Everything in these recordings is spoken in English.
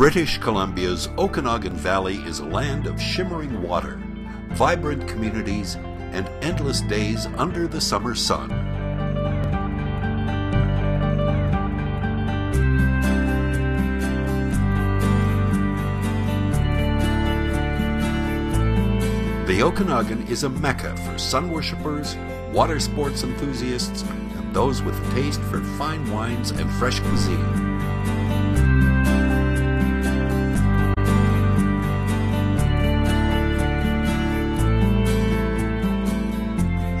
British Columbia's Okanagan Valley is a land of shimmering water, vibrant communities, and endless days under the summer sun. The Okanagan is a mecca for sun worshippers, water sports enthusiasts, and those with a taste for fine wines and fresh cuisine.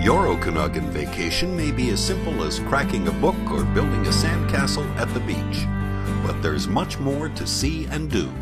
Your Okanagan vacation may be as simple as cracking a book or building a sandcastle at the beach, but there's much more to see and do.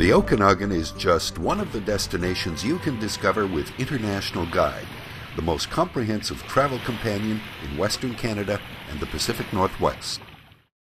The Okanagan is just one of the destinations you can discover with International Guide, the most comprehensive travel companion in Western Canada and the Pacific Northwest.